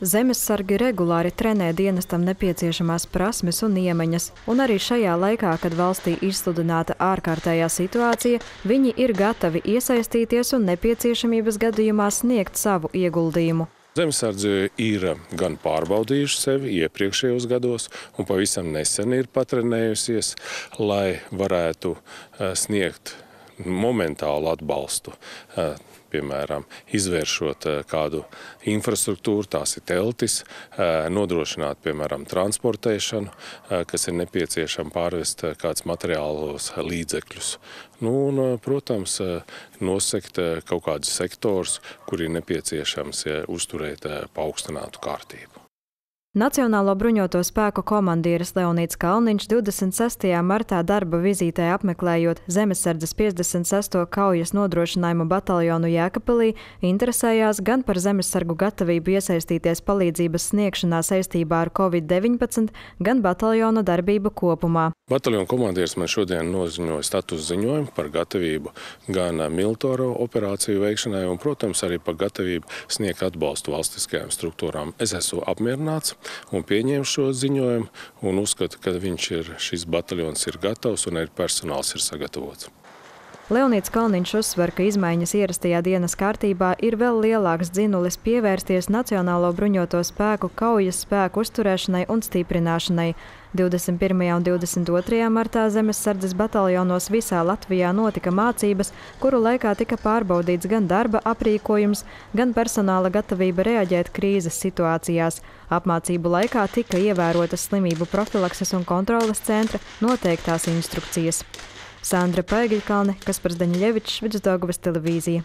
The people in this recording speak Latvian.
Zemesargi regulāri trenē dienestam nepieciešamās prasmes un iemaņas, un arī šajā laikā, kad valstī izsludināta ārkārtējā situācija, viņi ir gatavi iesaistīties un nepieciešamības gadījumā sniegt savu ieguldījumu. Zemesardze ir gan pārbaudījuši sevi iepriekšējos gados, un pavisam nesen ir patrenējusies, lai varētu eh, sniegt momentālu atbalstu piemēram, izvēršot kādu infrastruktūru, tās ir teltis, nodrošināt, piemēram, transportēšanu, kas ir nepieciešama pārvest kāds materiālos līdzekļus. Nu, un, protams, nosekt kaut kādus sektors, kur ir nepieciešams uzturēt paaugstinātu kārtību. Nacionālo bruņoto spēku komandieris Leonīts Kalniņš 26. martā darba vizītē apmeklējot Zemesardzes 56. kaujas nodrošinājumu bataljonu Jēkabpilī, interesējās gan par zemesargu gatavību iesaistīties palīdzības sniegšanā saistībā ar Covid-19, gan bataljona darbību kopumā. Bataljona komandieris man šodien noziņoja status ziņojumu par gatavību gan militāro operāciju veikšanai, un, protams, arī par gatavību sniegt atbalstu valstiskajām struktūrām. Es esmu apmierināts un pieņēmu šo ziņojumu un uzskatu, ka viņš ir, šis bataljons ir gatavs un arī personāls ir sagatavots. Leonīts Kalniņš uzsver, ka izmaiņas ierastajā dienas kārtībā ir vēl lielāks dzinulis pievērsties Nacionālo bruņoto spēku kaujas spēku uzturēšanai un stiprināšanai. 21. un 22. martā zemesardzes bataljonos visā Latvijā notika mācības, kuru laikā tika pārbaudīts gan darba aprīkojums, gan personāla gatavība reaģēt krīzes situācijās. Apmācību laikā tika ievērotas slimību profilakses un kontroles centra noteiktās instrukcijas. Sandra Paigļkalne, Kaspars Daņļevičs, Vidusdaugavas televīzija.